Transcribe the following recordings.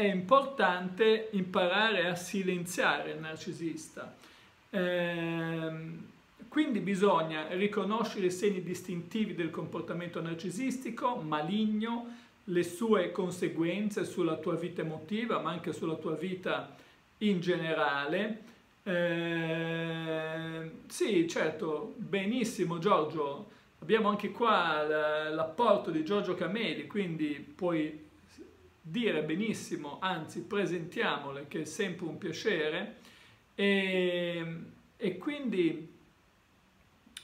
è importante imparare a silenziare il narcisista. Ehm, quindi bisogna riconoscere i segni distintivi del comportamento narcisistico, maligno, le sue conseguenze sulla tua vita emotiva, ma anche sulla tua vita in generale. Eh, sì, certo, benissimo Giorgio, abbiamo anche qua l'apporto di Giorgio Cameli, quindi puoi dire benissimo, anzi presentiamole, che è sempre un piacere. E, e quindi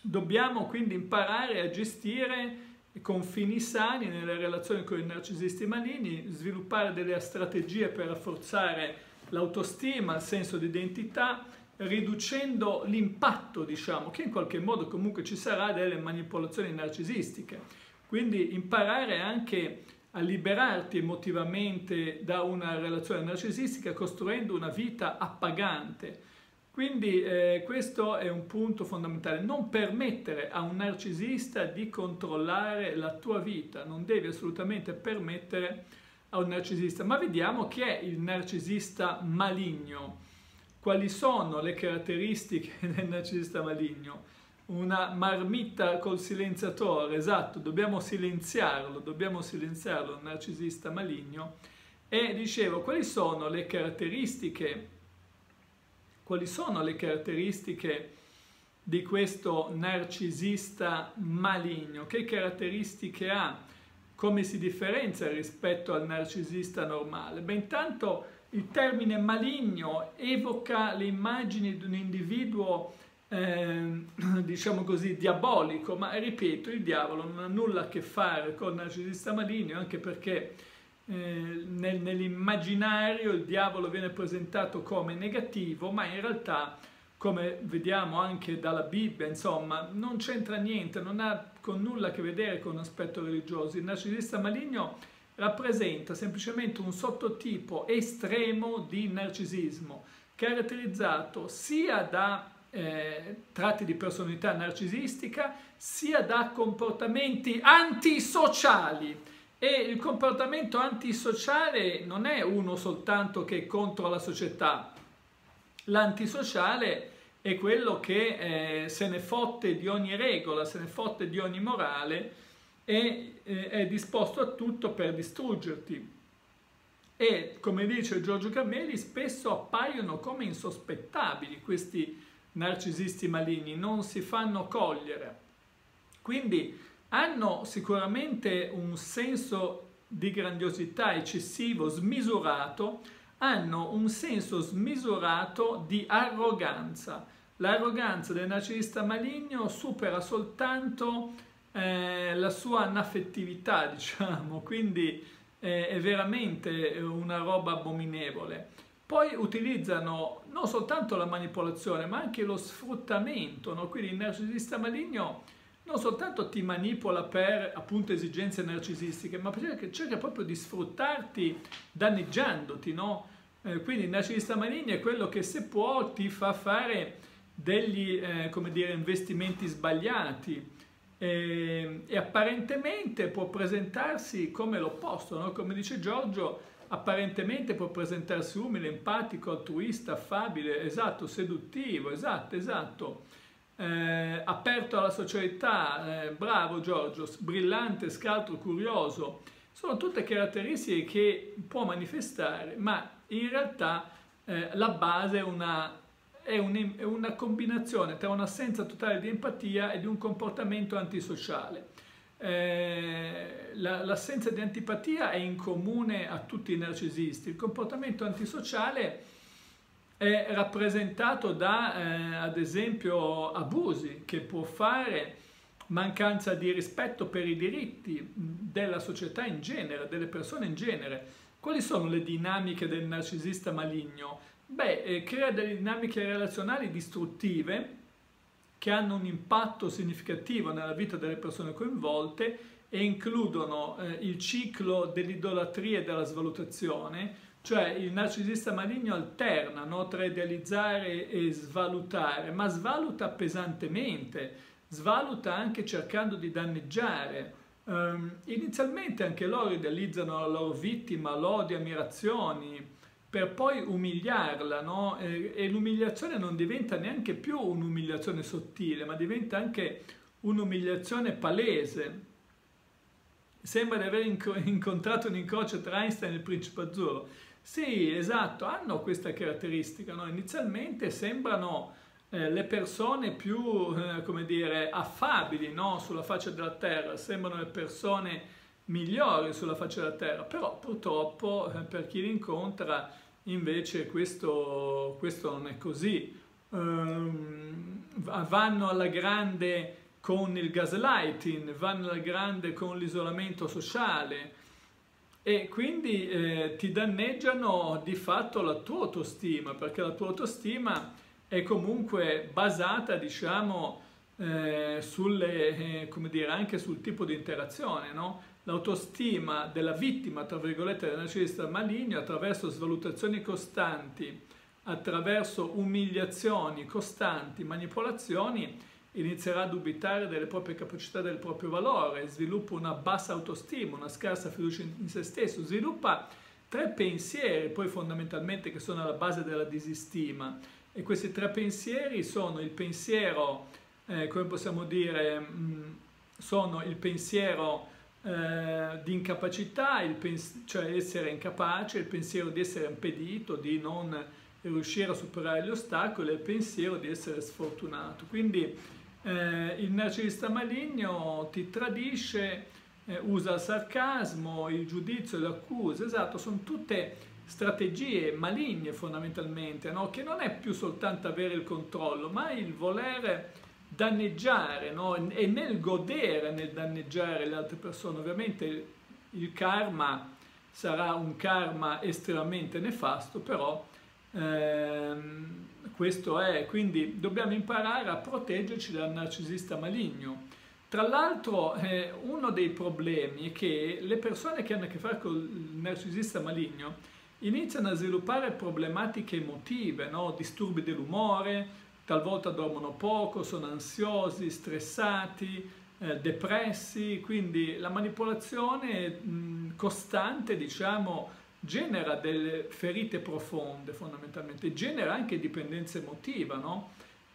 dobbiamo quindi imparare a gestire confini sani nelle relazioni con i narcisisti maligni, sviluppare delle strategie per rafforzare l'autostima, il senso di identità, riducendo l'impatto, diciamo, che in qualche modo comunque ci sarà delle manipolazioni narcisistiche. Quindi imparare anche a liberarti emotivamente da una relazione narcisistica costruendo una vita appagante. Quindi eh, questo è un punto fondamentale, non permettere a un narcisista di controllare la tua vita, non devi assolutamente permettere a un narcisista. Ma vediamo chi è il narcisista maligno, quali sono le caratteristiche del narcisista maligno una marmitta col silenziatore, esatto, dobbiamo silenziarlo, dobbiamo silenziarlo, un narcisista maligno. E dicevo, quali sono le caratteristiche, quali sono le caratteristiche di questo narcisista maligno? Che caratteristiche ha? Come si differenzia rispetto al narcisista normale? Beh, intanto il termine maligno evoca le immagini di un individuo eh, diciamo così, diabolico, ma ripeto, il diavolo non ha nulla a che fare con il narcisista maligno, anche perché eh, nel, nell'immaginario il diavolo viene presentato come negativo, ma in realtà, come vediamo anche dalla Bibbia, insomma, non c'entra niente, non ha con nulla a che vedere con l'aspetto religioso. Il narcisista maligno rappresenta semplicemente un sottotipo estremo di narcisismo, caratterizzato sia da eh, tratti di personalità narcisistica sia da comportamenti antisociali. E il comportamento antisociale non è uno soltanto che è contro la società. L'antisociale è quello che eh, se ne fotte di ogni regola, se ne fotte di ogni morale e eh, è disposto a tutto per distruggerti. E come dice Giorgio Cameli, spesso appaiono come insospettabili questi narcisisti maligni, non si fanno cogliere. Quindi hanno sicuramente un senso di grandiosità eccessivo, smisurato, hanno un senso smisurato di arroganza. L'arroganza del narcisista maligno supera soltanto eh, la sua anaffettività, diciamo, quindi eh, è veramente una roba abominevole. Poi utilizzano non soltanto la manipolazione, ma anche lo sfruttamento. No? Quindi il narcisista maligno non soltanto ti manipola per appunto esigenze narcisistiche, ma perché cerca proprio di sfruttarti danneggiandoti. No? Eh, quindi il narcisista maligno è quello che se può ti fa fare degli eh, come dire, investimenti sbagliati. E, e apparentemente può presentarsi come l'opposto, no? come dice Giorgio, apparentemente può presentarsi umile, empatico, altruista, affabile, esatto, seduttivo, esatto, esatto, eh, aperto alla socialità, eh, bravo Giorgio, brillante, scaltro, curioso, sono tutte caratteristiche che può manifestare, ma in realtà eh, la base è una, è, un, è una combinazione tra un'assenza totale di empatia e di un comportamento antisociale. Eh, l'assenza di antipatia è in comune a tutti i narcisisti. Il comportamento antisociale è rappresentato da, eh, ad esempio, abusi che può fare, mancanza di rispetto per i diritti della società in genere, delle persone in genere. Quali sono le dinamiche del narcisista maligno? Beh, eh, crea delle dinamiche relazionali distruttive che hanno un impatto significativo nella vita delle persone coinvolte e includono eh, il ciclo dell'idolatria e della svalutazione, cioè il narcisista maligno alterna no, tra idealizzare e svalutare, ma svaluta pesantemente, svaluta anche cercando di danneggiare. Um, inizialmente anche loro idealizzano la loro vittima, lode, ammirazioni, per poi umiliarla, no? E, e l'umiliazione non diventa neanche più un'umiliazione sottile, ma diventa anche un'umiliazione palese. Sembra di aver incontrato un incrocio tra Einstein e il principe azzurro. Sì, esatto, hanno questa caratteristica, no? Inizialmente sembrano eh, le persone più, eh, come dire, affabili no? sulla faccia della terra, sembrano le persone migliori sulla faccia della terra, però purtroppo eh, per chi li incontra invece questo, questo non è così. Um, vanno alla grande con il gaslighting, vanno alla grande con l'isolamento sociale e quindi eh, ti danneggiano di fatto la tua autostima, perché la tua autostima è comunque basata, diciamo, eh, sulle, eh, come dire, anche sul tipo di interazione, no? L'autostima della vittima, tra virgolette, del narcisista maligno attraverso svalutazioni costanti, attraverso umiliazioni costanti, manipolazioni, inizierà a dubitare delle proprie capacità, del proprio valore, sviluppa una bassa autostima, una scarsa fiducia in se stesso, sviluppa tre pensieri poi fondamentalmente che sono alla base della disistima. E questi tre pensieri sono il pensiero, eh, come possiamo dire, mh, mm, sono il pensiero eh, di incapacità, cioè essere incapace, il pensiero di essere impedito, di non riuscire a superare gli ostacoli il pensiero di essere sfortunato. Quindi eh, il narcisista maligno ti tradisce, eh, usa il sarcasmo, il giudizio, l'accusa, esatto, sono tutte strategie maligne fondamentalmente, no? che non è più soltanto avere il controllo, ma il voler danneggiare no? e nel godere nel danneggiare le altre persone. Ovviamente il karma sarà un karma estremamente nefasto, però ehm, questo è, quindi dobbiamo imparare a proteggerci dal narcisista maligno. Tra l'altro eh, uno dei problemi è che le persone che hanno a che fare con il narcisista maligno iniziano a sviluppare problematiche emotive, no? disturbi dell'umore, talvolta dormono poco, sono ansiosi, stressati, eh, depressi, quindi la manipolazione mh, costante, diciamo, genera delle ferite profonde fondamentalmente, genera anche dipendenza emotiva, no?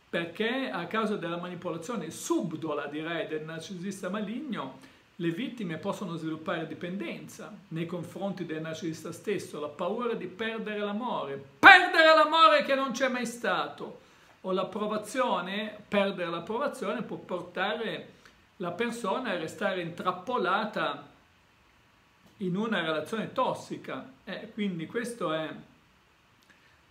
Perché a causa della manipolazione subdola, direi, del narcisista maligno, le vittime possono sviluppare dipendenza nei confronti del narcisista stesso, la paura di perdere l'amore, perdere l'amore che non c'è mai stato, o l'approvazione, perdere l'approvazione può portare la persona a restare intrappolata in una relazione tossica. Eh, quindi questo è,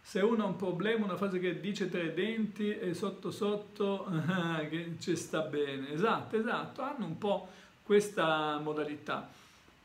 se uno ha un problema, una frase che dice tre denti e sotto sotto che ci sta bene. Esatto, esatto, hanno un po' questa modalità.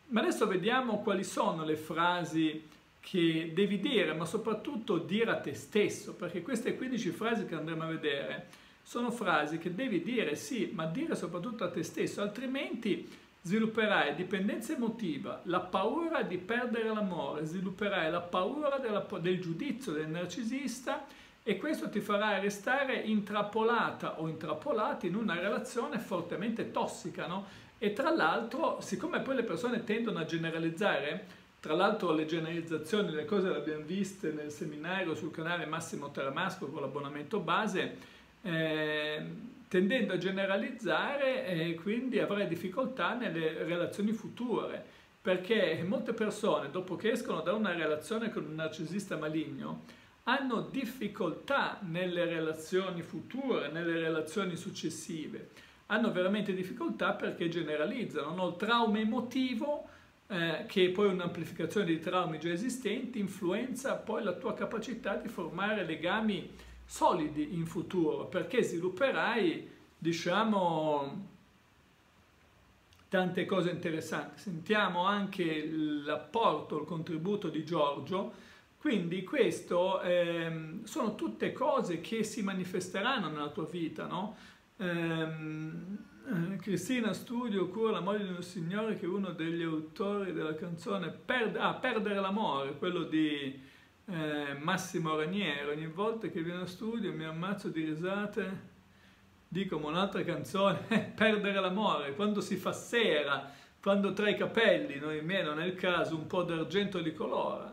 Ma adesso vediamo quali sono le frasi che devi dire, ma soprattutto dire a te stesso, perché queste 15 frasi che andremo a vedere sono frasi che devi dire sì, ma dire soprattutto a te stesso, altrimenti svilupperai dipendenza emotiva, la paura di perdere l'amore, svilupperai la paura della, del giudizio del narcisista e questo ti farà restare intrappolata o intrappolati in una relazione fortemente tossica, no? E tra l'altro, siccome poi le persone tendono a generalizzare, tra l'altro le generalizzazioni, le cose le abbiamo viste nel seminario sul canale Massimo Teramasco con l'abbonamento base, eh, tendendo a generalizzare eh, quindi avrai difficoltà nelle relazioni future, perché molte persone dopo che escono da una relazione con un narcisista maligno hanno difficoltà nelle relazioni future, nelle relazioni successive hanno veramente difficoltà perché generalizzano, no? il trauma emotivo, eh, che è poi un'amplificazione di traumi già esistenti, influenza poi la tua capacità di formare legami solidi in futuro, perché svilupperai, diciamo, tante cose interessanti. Sentiamo anche l'apporto, il contributo di Giorgio, quindi questo eh, sono tutte cose che si manifesteranno nella tua vita, no? Ehm, eh, Cristina Studio cura la moglie di un signore che è uno degli autori della canzone Perde, ah, Perdere l'amore, quello di eh, Massimo Raniero. Ogni volta che viene a studio mi ammazzo di risate, dico un'altra canzone, Perdere l'amore, quando si fa sera quando tra i capelli, noi meno nel caso, un po' d'argento li colora,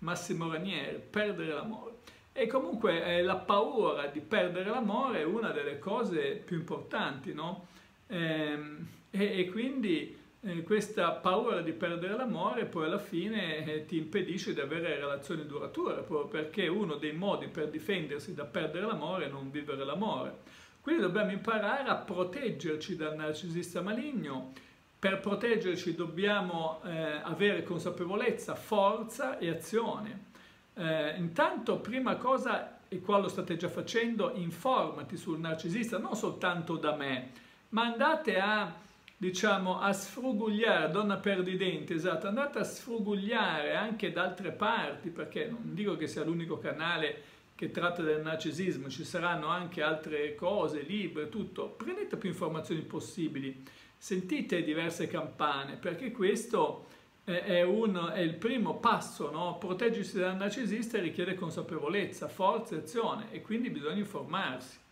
Massimo Ranieri, perdere l'amore. E comunque eh, la paura di perdere l'amore è una delle cose più importanti, no? Ehm, e, e, quindi eh, questa paura di perdere l'amore poi alla fine eh, ti impedisce di avere relazioni durature, proprio perché uno dei modi per difendersi da perdere l'amore è non vivere l'amore. Quindi dobbiamo imparare a proteggerci dal narcisista maligno. Per proteggerci dobbiamo eh, avere consapevolezza, forza e azione. Eh, intanto, prima cosa, e qua lo state già facendo, informati sul narcisista, non soltanto da me, ma andate a diciamo, a sfrugugliare, donna perdidente, esatto, andate a sfrugugliare anche da altre parti, perché non dico che sia l'unico canale che tratta del narcisismo, ci saranno anche altre cose, libri, tutto. Prendete più informazioni possibili, sentite diverse campane, perché questo è, un, è il primo passo, no? Proteggersi dal narcisista richiede consapevolezza, forza e azione e quindi bisogna informarsi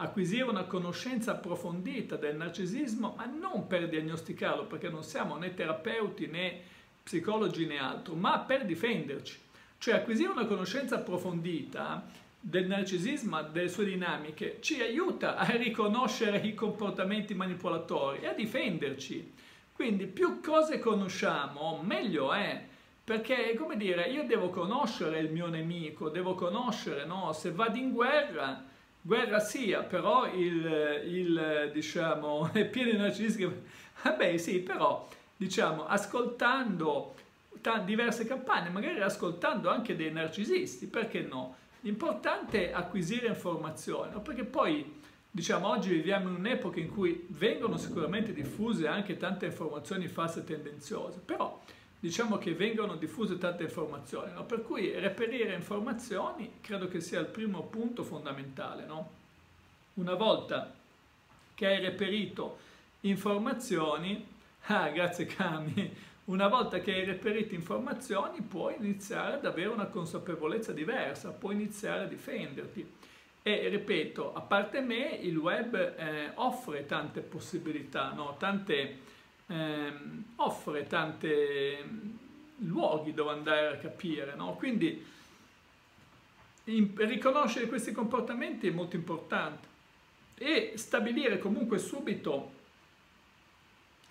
acquisire una conoscenza approfondita del narcisismo, ma non per diagnosticarlo, perché non siamo né terapeuti né psicologi né altro, ma per difenderci. Cioè acquisire una conoscenza approfondita del narcisismo, delle sue dinamiche, ci aiuta a riconoscere i comportamenti manipolatori e a difenderci. Quindi più cose conosciamo, meglio è. Perché, come dire, io devo conoscere il mio nemico, devo conoscere, no? Se vado in guerra, guerra sia, però il, il diciamo, è pieno di narcisisti. Vabbè, sì, però, diciamo, ascoltando diverse campagne, magari ascoltando anche dei narcisisti, perché no? L'importante è acquisire informazioni, perché poi, diciamo, oggi viviamo in un'epoca in cui vengono sicuramente diffuse anche tante informazioni false e tendenziose, però diciamo che vengono diffuse tante informazioni, no? per cui reperire informazioni credo che sia il primo punto fondamentale. No? Una volta che hai reperito informazioni, ah grazie Cami, una volta che hai reperito informazioni puoi iniziare ad avere una consapevolezza diversa, puoi iniziare a difenderti. E ripeto, a parte me, il web eh, offre tante possibilità, no? tante ehm, offre tanti luoghi dove andare a capire, no? Quindi in, riconoscere questi comportamenti è molto importante e stabilire comunque subito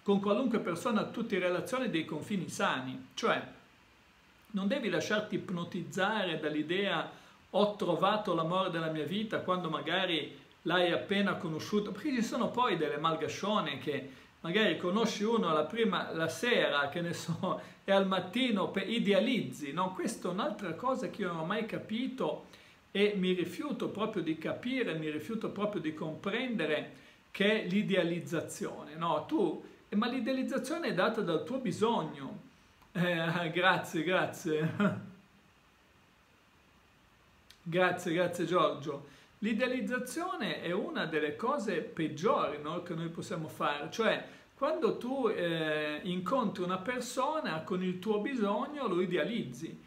con qualunque persona tutte in relazione dei confini sani, cioè non devi lasciarti ipnotizzare dall'idea ho trovato l'amore della mia vita quando magari l'hai appena conosciuto, perché ci sono poi delle malgascione che magari conosci uno la prima la sera, che ne so, e al mattino idealizzi, no? Questa è un'altra cosa che io non ho mai capito e mi rifiuto proprio di capire, mi rifiuto proprio di comprendere che è l'idealizzazione, no? Tu, ma l'idealizzazione è data dal tuo bisogno. Eh, grazie, grazie. grazie, grazie Giorgio. L'idealizzazione è una delle cose peggiori no, che noi possiamo fare, cioè quando tu eh, incontri una persona con il tuo bisogno lo idealizzi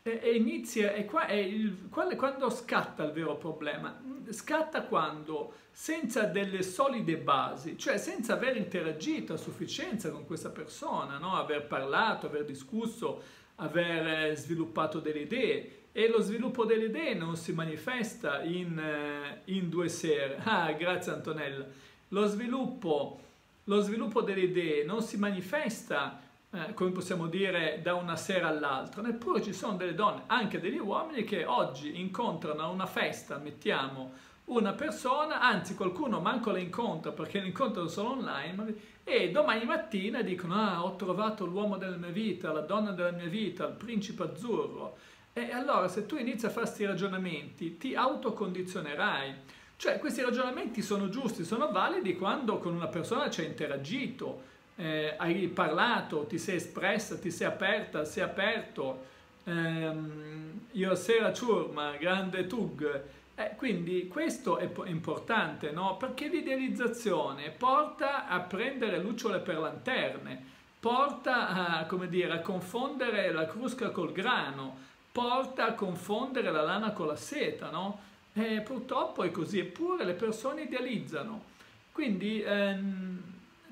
e, e inizia, e qua è il, quando scatta il vero problema? Scatta quando senza delle solide basi, cioè senza aver interagito a sufficienza con questa persona, no? aver parlato, aver discusso, aver sviluppato delle idee e lo sviluppo delle idee non si manifesta in, eh, in due sere. Ah, grazie Antonella. Lo sviluppo, lo sviluppo delle idee non si manifesta, eh, come possiamo dire, da una sera all'altra. Neppure ci sono delle donne, anche degli uomini, che oggi incontrano a una festa, mettiamo, una persona, anzi qualcuno manco la incontra perché la incontrano solo online e domani mattina dicono ah ho trovato l'uomo della mia vita, la donna della mia vita, il principe azzurro e allora se tu inizi a fare questi ragionamenti ti autocondizionerai. Cioè questi ragionamenti sono giusti, sono validi quando con una persona ci hai interagito, eh, hai parlato, ti sei espressa, ti sei aperta, sei aperto. Ehm, io sera ciurma, grande tug. Eh, quindi questo è importante, no? Perché l'idealizzazione porta a prendere lucciole per lanterne, porta a, come dire, a confondere la crusca col grano, porta a confondere la lana con la seta, no? E purtroppo è così, eppure le persone idealizzano. Quindi ehm,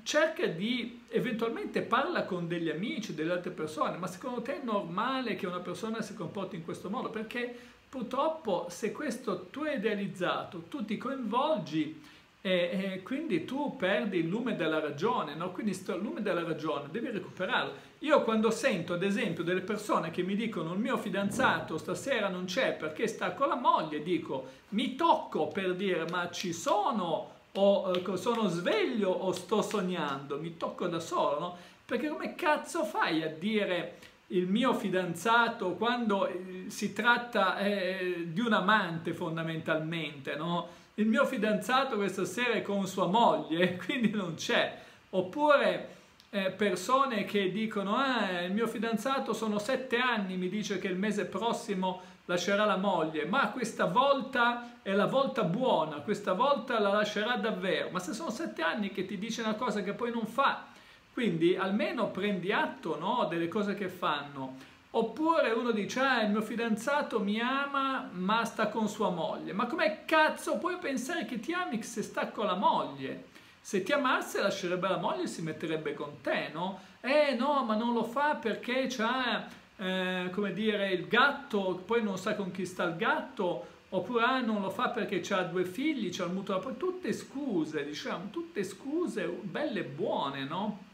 cerca di, eventualmente parla con degli amici, delle altre persone, ma secondo te è normale che una persona si comporti in questo modo? Perché purtroppo se questo tu hai idealizzato, tu ti coinvolgi e, e, quindi tu perdi il lume della ragione, no? Quindi sto lume della ragione devi recuperarlo. Io quando sento ad esempio delle persone che mi dicono il mio fidanzato stasera non c'è perché sta con la moglie, dico mi tocco per dire ma ci sono o eh, sono sveglio o sto sognando, mi tocco da solo, no? Perché come cazzo fai a dire il mio fidanzato quando eh, si tratta eh, di un amante fondamentalmente, no? Il mio fidanzato questa sera è con sua moglie, quindi non c'è. Oppure eh, persone che dicono, ah, il mio fidanzato sono sette anni, mi dice che il mese prossimo lascerà la moglie, ma questa volta è la volta buona, questa volta la lascerà davvero. Ma se sono sette anni che ti dice una cosa che poi non fa, quindi almeno prendi atto no, delle cose che fanno. Oppure uno dice, ah, il mio fidanzato mi ama ma sta con sua moglie. Ma come cazzo puoi pensare che ti ami se sta con la moglie? Se ti amasse lascerebbe la moglie e si metterebbe con te, no? Eh no, ma non lo fa perché c'ha, eh, come dire, il gatto, poi non sa con chi sta il gatto, oppure ah, non lo fa perché ha due figli, c'ha il mutuo, tutte scuse, diciamo, tutte scuse belle e buone, no?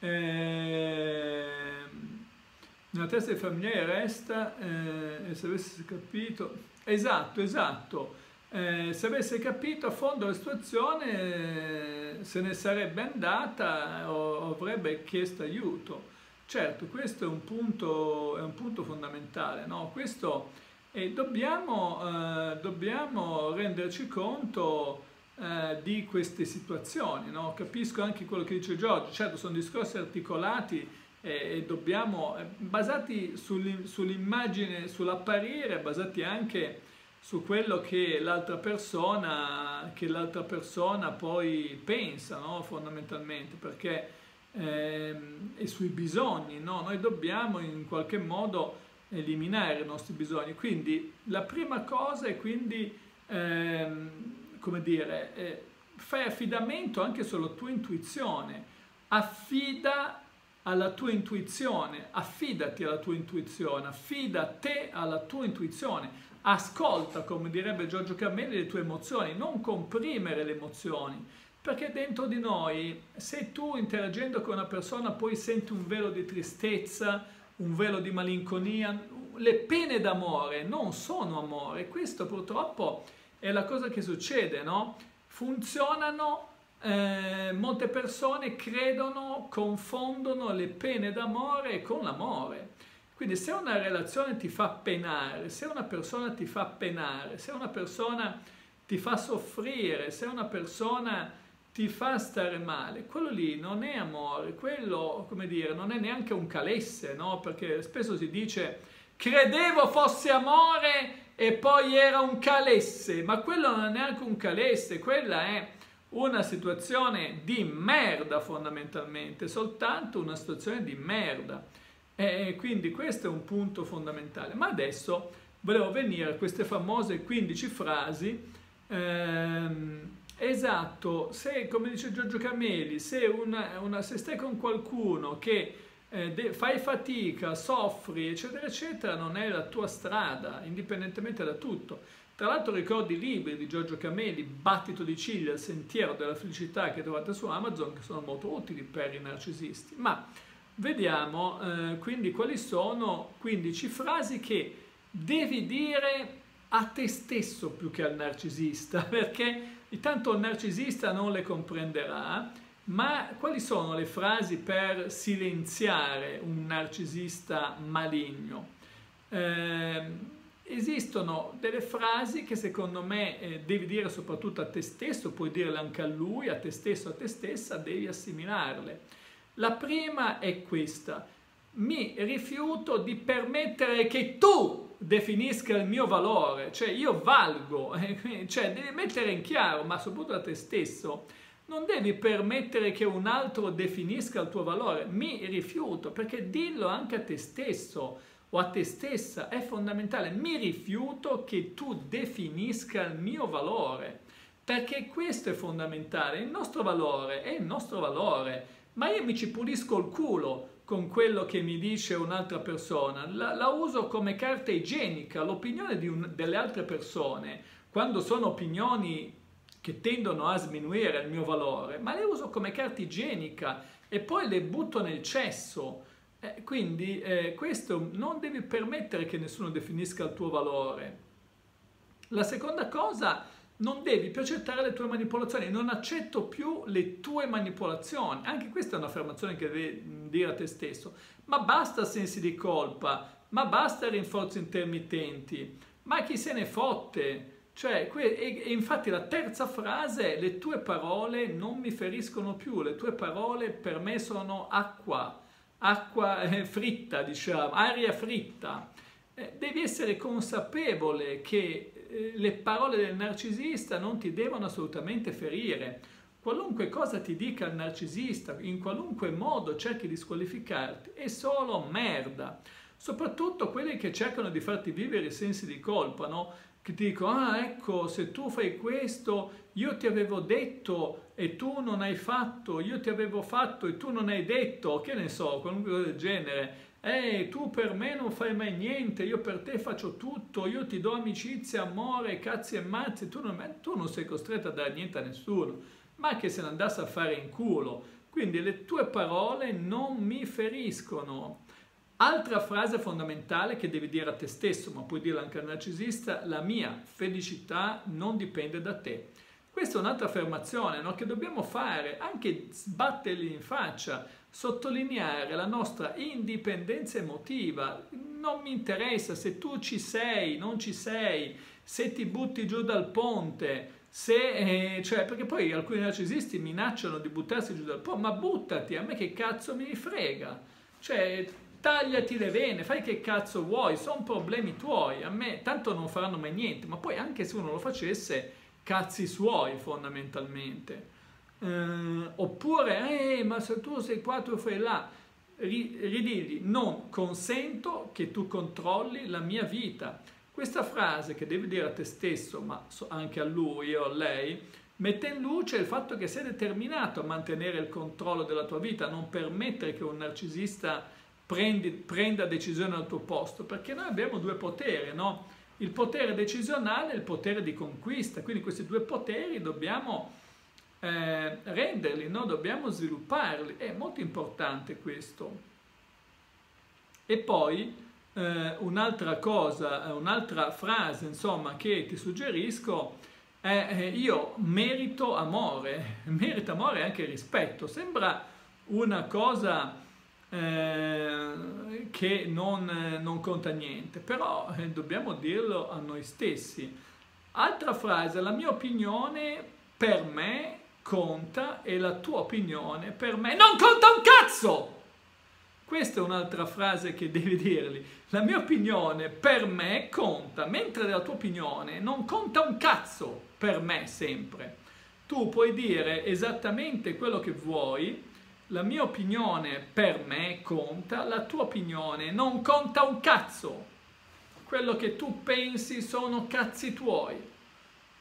Eh, nella testa dei familiari resta, eh, se avesse capito, esatto, esatto, eh, se avesse capito a fondo la situazione eh, se ne sarebbe andata o avrebbe chiesto aiuto. Certo, questo è un punto, è un punto fondamentale, no? Questo, e dobbiamo, eh, dobbiamo renderci conto eh, di queste situazioni, no? Capisco anche quello che dice Giorgio, certo sono discorsi articolati, e dobbiamo, eh, basati sull'immagine, sull'apparire, basati anche su quello che l'altra persona, persona poi pensa, no? fondamentalmente, perché ehm, e sui bisogni, no? noi dobbiamo in qualche modo eliminare i nostri bisogni. Quindi la prima cosa è quindi, ehm, come dire, eh, fai affidamento anche sulla tua intuizione, affida alla tua intuizione, affidati alla tua intuizione, affida te alla tua intuizione, ascolta, come direbbe Giorgio Carmelli, le tue emozioni, non comprimere le emozioni, perché dentro di noi, se tu interagendo con una persona poi senti un velo di tristezza, un velo di malinconia, le pene d'amore non sono amore, questo purtroppo è la cosa che succede, no? Funzionano eh, molte persone credono, confondono le pene d'amore con l'amore. Quindi se una relazione ti fa penare, se una persona ti fa penare, se una persona ti fa soffrire, se una persona ti fa stare male, quello lì non è amore, quello, come dire, non è neanche un calesse, no? Perché spesso si dice credevo fosse amore e poi era un calesse, ma quello non è neanche un calesse, quella è una situazione di merda fondamentalmente, soltanto una situazione di merda. E quindi questo è un punto fondamentale. Ma adesso volevo venire a queste famose 15 frasi. Ehm, esatto, se come dice Giorgio Cameli, se, una, una, se stai con qualcuno che eh, de, fai fatica, soffri, eccetera, eccetera, non è la tua strada, indipendentemente da tutto. Tra l'altro ricordo i libri di Giorgio Cameli, Battito di ciglia, Il sentiero della felicità che trovate su Amazon, che sono molto utili per i narcisisti. Ma vediamo eh, quindi quali sono 15 frasi che devi dire a te stesso più che al narcisista, perché intanto il narcisista non le comprenderà, ma quali sono le frasi per silenziare un narcisista maligno? Eh, esistono delle frasi che secondo me eh, devi dire soprattutto a te stesso, puoi dirle anche a lui, a te stesso, a te stessa, devi assimilarle. La prima è questa, mi rifiuto di permettere che tu definisca il mio valore, cioè io valgo, cioè devi mettere in chiaro, ma soprattutto a te stesso, non devi permettere che un altro definisca il tuo valore, mi rifiuto, perché dillo anche a te stesso, o a te stessa è fondamentale. Mi rifiuto che tu definisca il mio valore. perché questo è fondamentale, il nostro valore è il nostro valore, ma io mi ci pulisco il culo con quello che mi dice un'altra persona, la, la uso come carta igienica, l'opinione un, delle altre persone, quando sono opinioni che tendono a sminuire il mio valore, ma le uso come carta igienica e poi le butto nel cesso. Eh, quindi eh, questo non devi permettere che nessuno definisca il tuo valore. La seconda cosa non devi più accettare le tue manipolazioni, non accetto più le tue manipolazioni. Anche questa è un'affermazione che devi dire a te stesso. Ma basta sensi di colpa, ma basta rinforzi intermittenti, ma chi se ne fotte? Cioè, e, infatti la terza frase, le tue parole non mi feriscono più, le tue parole per me sono acqua, acqua eh, fritta, diciamo, aria fritta. Eh, devi essere consapevole che eh, le parole del narcisista non ti devono assolutamente ferire. Qualunque cosa ti dica il narcisista, in qualunque modo cerchi di squalificarti, è solo merda. Soprattutto quelli che cercano di farti vivere i sensi di colpa, no? Che ti dicono, ah ecco, se tu fai questo, io ti avevo detto e tu non hai fatto, io ti avevo fatto e tu non hai detto, che ne so, qualunque cosa del genere Ehi, tu per me non fai mai niente, io per te faccio tutto, io ti do amicizia, amore, cazzi e mazzi, tu non, tu non sei costretto a dare niente a nessuno, ma che se ne andasse a fare in culo. Quindi le tue parole non mi feriscono. Altra frase fondamentale che devi dire a te stesso, ma puoi dirla anche al narcisista, la mia felicità non dipende da te. Questa è un'altra affermazione no? che dobbiamo fare, anche sbatterli in faccia sottolineare la nostra indipendenza emotiva. Non mi interessa se tu ci sei, non ci sei, se ti butti giù dal ponte, se, eh, cioè, perché poi alcuni narcisisti minacciano di buttarsi giù dal ponte, ma buttati, a me che cazzo mi frega? Cioè, tagliati le vene, fai che cazzo vuoi, sono problemi tuoi, a me tanto non faranno mai niente, ma poi anche se uno lo facesse, cazzi suoi fondamentalmente. Eh, oppure, eh, ma se tu sei qua, tu fai là, ridigli, non consento che tu controlli la mia vita. Questa frase che devi dire a te stesso, ma anche a lui o a lei, mette in luce il fatto che sei determinato a mantenere il controllo della tua vita, a non permettere che un narcisista prendi, prenda decisione al tuo posto, perché noi abbiamo due poteri, no? Il potere decisionale e il potere di conquista, quindi questi due poteri dobbiamo eh, renderli, no? dobbiamo svilupparli, è molto importante questo. E poi eh, un'altra cosa, un'altra frase insomma che ti suggerisco è eh, io merito amore, merito amore e anche rispetto, sembra una cosa eh, che non, non, conta niente, però eh, dobbiamo dirlo a noi stessi. Altra frase, la mia opinione per me conta e la tua opinione per me non conta un cazzo! Questa è un'altra frase che devi dirgli. La mia opinione per me conta, mentre la tua opinione non conta un cazzo per me sempre. Tu puoi dire esattamente quello che vuoi, la mia opinione per me conta, la tua opinione non conta un cazzo. Quello che tu pensi sono cazzi tuoi.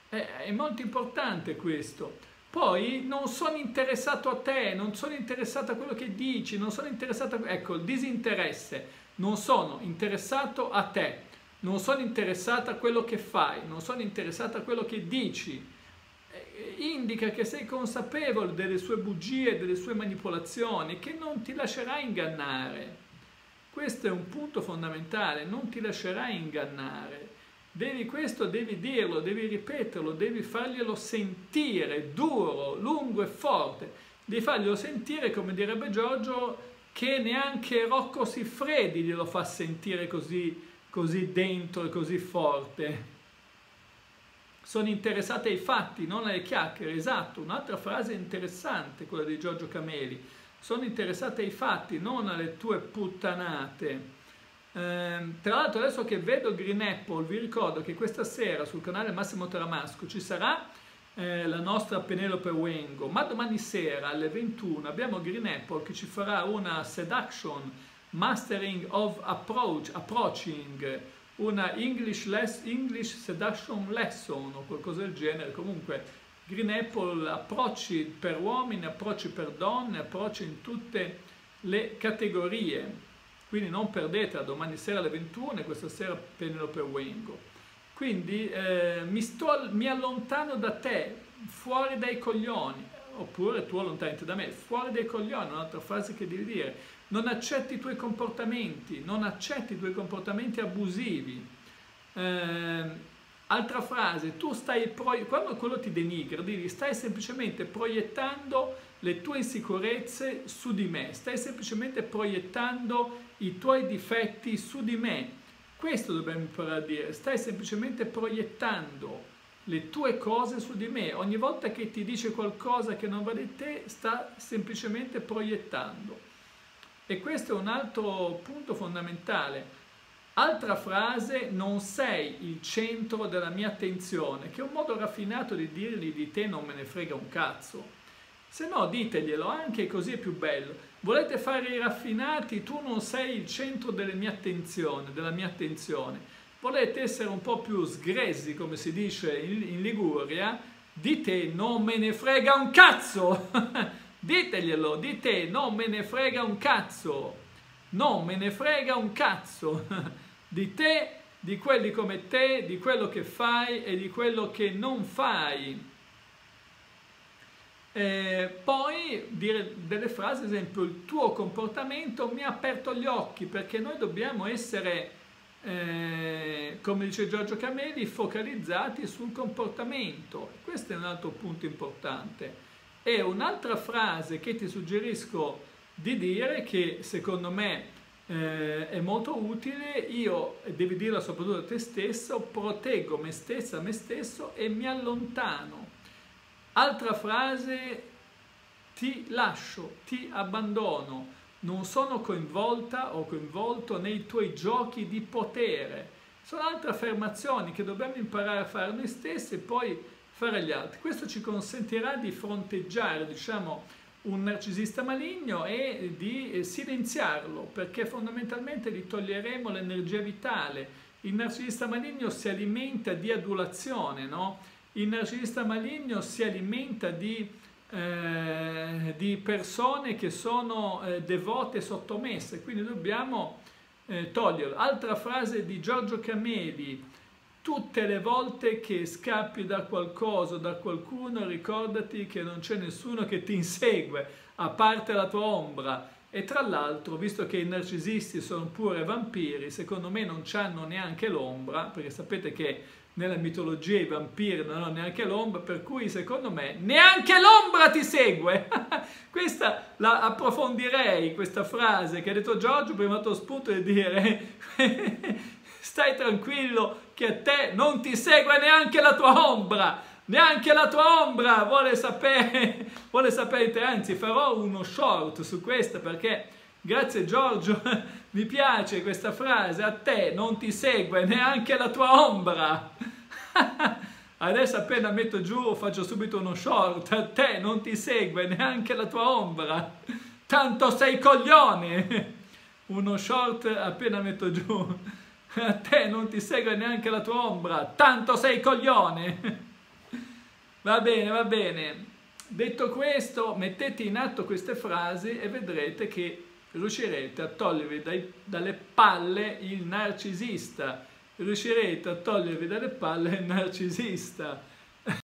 È, è molto importante questo. Poi non sono interessato a te, non sono interessato a quello che dici, non sono interessato a... Ecco, il disinteresse. Non sono interessato a te, non sono interessato a quello che fai, non sono interessato a quello che dici. Indica che sei consapevole delle sue bugie, delle sue manipolazioni, che non ti lascerai ingannare. Questo è un punto fondamentale, non ti lascerai ingannare. Devi questo, devi dirlo, devi ripeterlo, devi farglielo sentire duro, lungo e forte. Devi farglielo sentire, come direbbe Giorgio, che neanche Rocco Siffredi glielo fa sentire così, così dentro e così forte. Sono interessate ai fatti, non alle chiacchiere. Esatto, un'altra frase interessante, quella di Giorgio Cameli. Sono interessate ai fatti, non alle tue puttanate. Eh, tra l'altro adesso che vedo Green Apple vi ricordo che questa sera sul canale Massimo Taramasco ci sarà eh, la nostra Penelope Wengo, ma domani sera alle 21 abbiamo Green Apple che ci farà una seduction mastering of approach, approaching, una English, less, English seduction lesson o qualcosa del genere, comunque Green Apple approcci per uomini, approcci per donne, approcci in tutte le categorie. Quindi non perdetela domani sera alle 21 e questa sera Penelope Wengo. Quindi eh, mi, sto, mi allontano da te, fuori dai coglioni, oppure tu allontanati da me, fuori dai coglioni, un'altra frase che devi dire, non accetti i tuoi comportamenti, non accetti i tuoi comportamenti abusivi. Eh, altra frase, tu stai, quando quello ti denigra, devi, stai semplicemente proiettando le tue insicurezze su di me, stai semplicemente proiettando i tuoi difetti su di me. Questo dobbiamo imparare a dire, stai semplicemente proiettando le tue cose su di me. Ogni volta che ti dice qualcosa che non va di te, sta semplicemente proiettando. E questo è un altro punto fondamentale. Altra frase, non sei il centro della mia attenzione, che è un modo raffinato di dirgli di te non me ne frega un cazzo. Se no diteglielo anche così è più bello. Volete fare i raffinati, tu non sei il centro della mia attenzione, della mia attenzione volete essere un po' più sgresi, come si dice in, in Liguria, di te non me ne frega un cazzo! Diteglielo, di te non me ne frega un cazzo! Non me ne frega un cazzo! di te, di quelli come te, di quello che fai e di quello che non fai. Eh, poi dire delle frasi, ad esempio, il tuo comportamento mi ha aperto gli occhi perché noi dobbiamo essere eh, come dice Giorgio Cameli, focalizzati sul comportamento. Questo è un altro punto importante. E un'altra frase che ti suggerisco di dire, che secondo me eh, è molto utile, io, devi dirla soprattutto a te stesso, proteggo me stessa, me stesso e mi allontano. Altra frase, ti lascio, ti abbandono non sono coinvolta o coinvolto nei tuoi giochi di potere. Sono altre affermazioni che dobbiamo imparare a fare noi stessi e poi fare agli altri. Questo ci consentirà di fronteggiare, diciamo, un narcisista maligno e di silenziarlo, perché fondamentalmente gli toglieremo l'energia vitale. Il narcisista maligno si alimenta di adulazione, no? Il narcisista maligno si alimenta di eh, di persone che sono eh, devote e sottomesse, quindi dobbiamo eh, toglierlo. Altra frase di Giorgio Cameli, tutte le volte che scappi da qualcosa, da qualcuno, ricordati che non c'è nessuno che ti insegue, a parte la tua ombra. E tra l'altro, visto che i narcisisti sono pure vampiri, secondo me non hanno neanche l'ombra, perché sapete che nella mitologia i vampiri non hanno neanche l'ombra, per cui secondo me neanche l'ombra ti segue. questa la approfondirei, questa frase che ha detto Giorgio, prima ho spunto di dire stai tranquillo che a te non ti segue neanche la tua ombra, neanche la tua ombra vuole sapere, vuole sapere te, anzi farò uno short su questa perché grazie Giorgio mi piace questa frase, a te non ti segue neanche la tua ombra. Adesso appena metto giù faccio subito uno short, a te non ti segue neanche la tua ombra. Tanto sei coglione. Uno short appena metto giù. A te non ti segue neanche la tua ombra, tanto sei coglione. Va bene, va bene. Detto questo, mettete in atto queste frasi e vedrete che riuscirete a togliervi dai, dalle palle il narcisista, riuscirete a togliervi dalle palle il narcisista